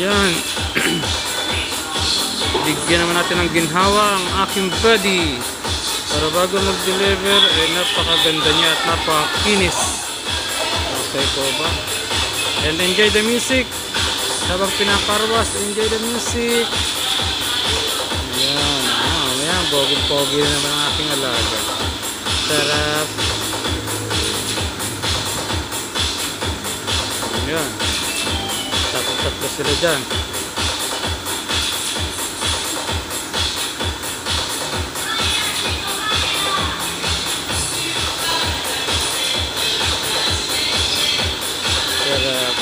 Yan. Bigyan naman natin ng ginhawa ang aking buddy. Para bago mag-deliver, eh napakaganda niya at napakakinis. Okay po ba? And enjoy the music. Habang pinakarwas, enjoy the music. Yan. Ah, yan. Boging-pogi na naman ang aking alaga. Sarap. Stop ko sila dyan. Pero,